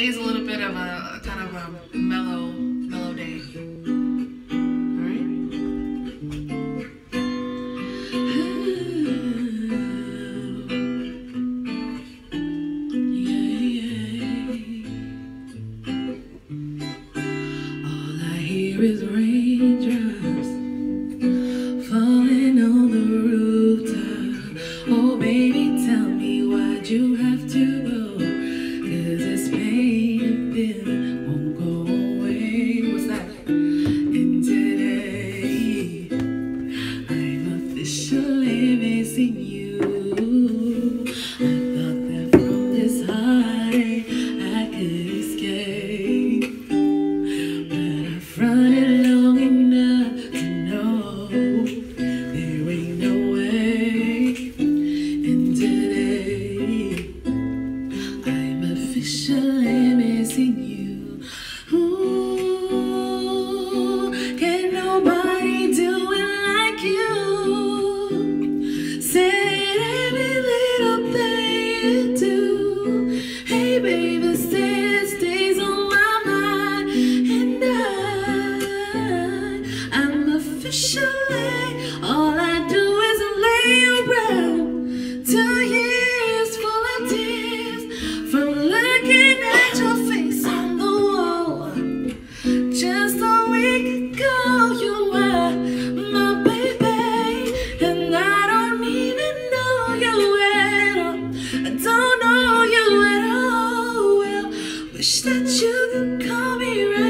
Today's a little bit of a, a kind of a mellow, mellow day. Is raindrops falling on the rooftop. Oh, baby, tell me why'd you have to. that you could call me right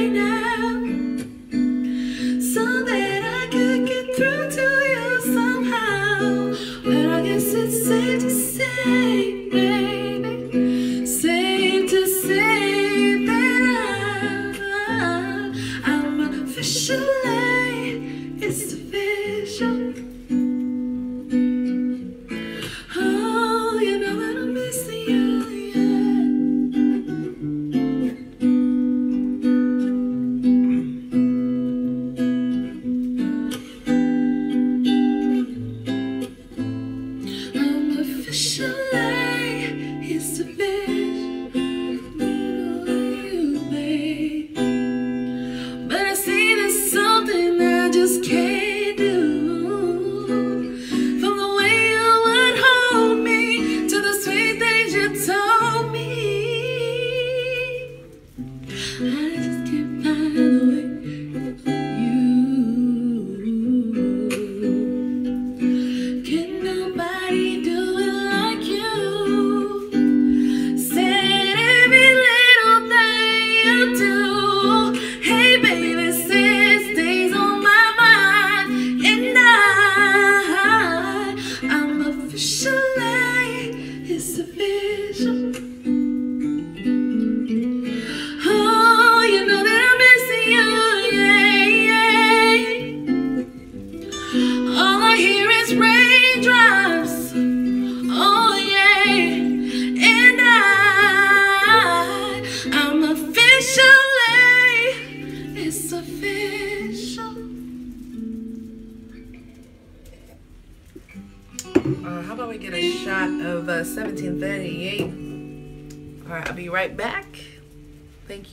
Okay. Uh, how about we get a shot of uh, 1738? All right, I'll be right back.